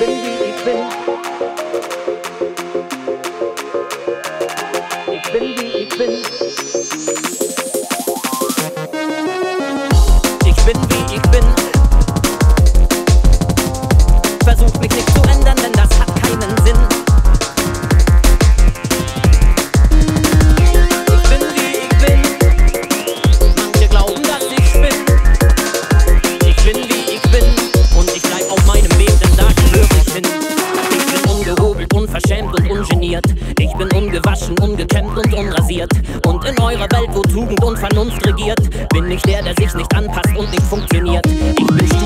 baby, baby. unverschämt und ungeniert. Ich bin ungewaschen, ungekämmt und unrasiert. Und in eurer Welt, wo Tugend und Vernunft regiert, bin ich der, der sich nicht anpasst und nicht funktioniert. Ich bin